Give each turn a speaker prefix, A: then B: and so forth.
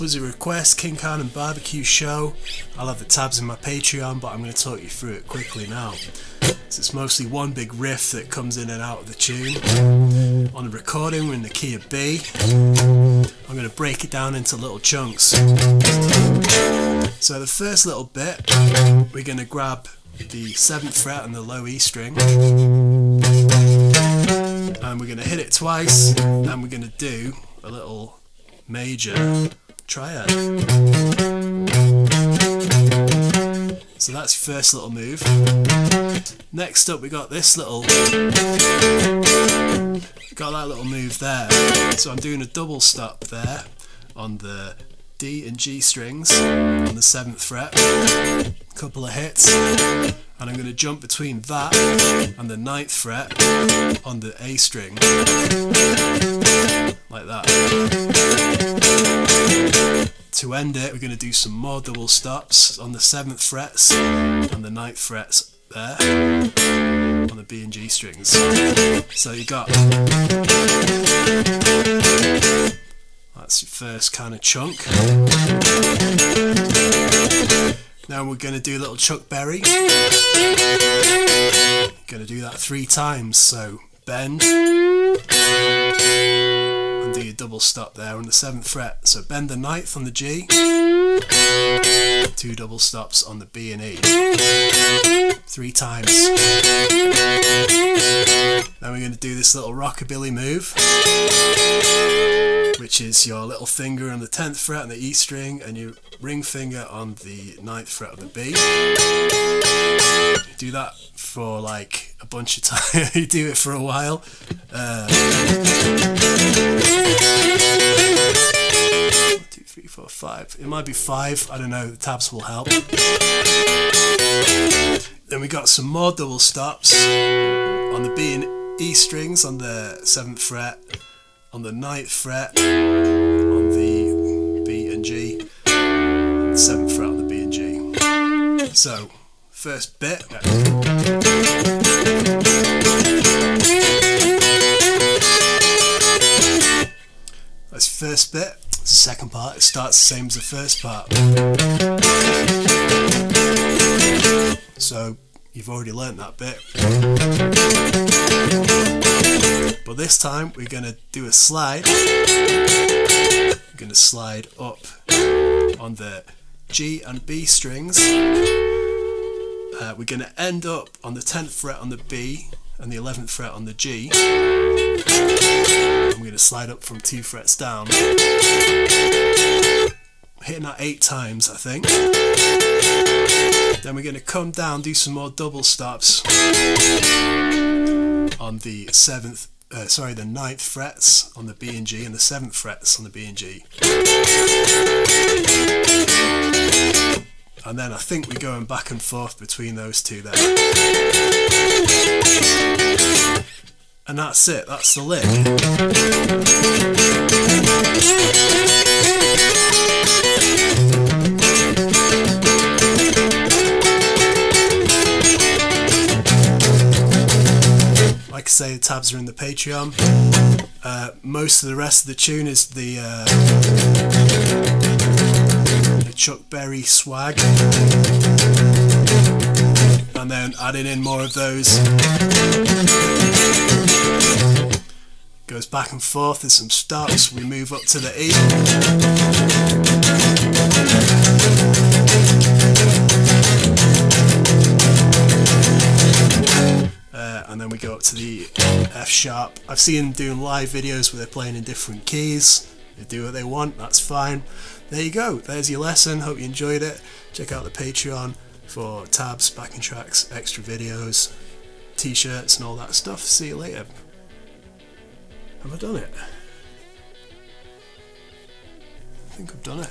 A: was a request, King Khan and Barbecue Show. I'll have the tabs in my Patreon, but I'm going to talk you through it quickly now. So it's mostly one big riff that comes in and out of the tune. On the recording, we're in the key of B. I'm going to break it down into little chunks. So the first little bit, we're going to grab the 7th fret and the low E string. And we're going to hit it twice, and we're going to do a little major triad. So that's your first little move. Next up we got this little got that little move there. So I'm doing a double stop there on the D and G strings on the seventh fret. A couple of hits. And I'm going to jump between that and the ninth fret on the A string. Like that. To end it, we're going to do some more double stops on the 7th frets and the 9th frets there on the B and G strings. So you got that's your first kind of chunk. Now we're going to do a little Chuck Berry. Going to do that three times. So bend double stop there on the seventh fret. So bend the ninth on the G, two double stops on the B and E, three times. Then we're going to do this little rockabilly move, which is your little finger on the 10th fret on the E string and your ring finger on the 9th fret of the B. Do that for like a bunch of time. you do it for a while. Uh, five. It might be five. I don't know. The tabs will help. Then we got some more double stops on the B and E strings on the seventh fret, on the ninth fret, on the B and G, seventh fret on the B and G. So, first bit. That's first bit. Second part it starts the same as the first part. So you've already learnt that bit. But this time we're going to do a slide. We're going to slide up on the G and B strings. Uh, we're going to end up on the 10th fret on the B and the 11th fret on the G. I'm going to slide up from two frets down. Hitting that eight times, I think. Then we're going to come down, do some more double stops on the seventh, uh, sorry, the ninth frets on the B and G, and the seventh frets on the B and G. And then I think we're going back and forth between those two there. And that's it, that's the lick. Like I say, the tabs are in the Patreon. Uh, most of the rest of the tune is the, uh, the Chuck Berry swag. And then adding in more of those. Goes back and forth, there's some stops, we move up to the E. Uh, and then we go up to the F sharp. I've seen them doing live videos where they're playing in different keys. They do what they want, that's fine. There you go, there's your lesson. Hope you enjoyed it. Check out the Patreon for tabs, backing tracks, extra videos, t shirts, and all that stuff. See you later. Have I done it? I think I've done it.